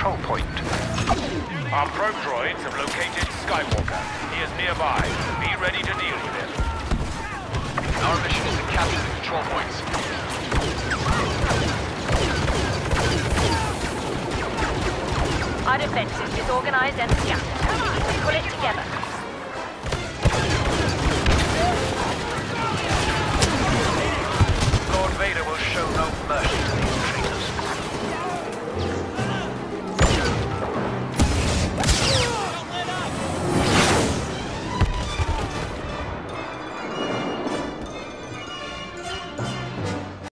control point. Our probe droids have located Skywalker. He is nearby. Be ready to deal with him. Our mission is to capture the control points. Our defense is disorganized and scattered. We need to pull it together.